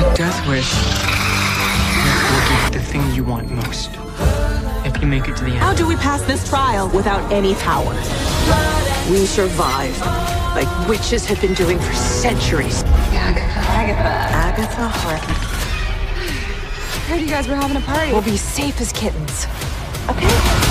wish. Death will give you the thing you want most. If you make it to the end. How do we pass this trial without any power? We survived, like witches have been doing for centuries. Agatha. Agatha Harkness. Heard you guys were having a party. We'll be safe as kittens. Okay?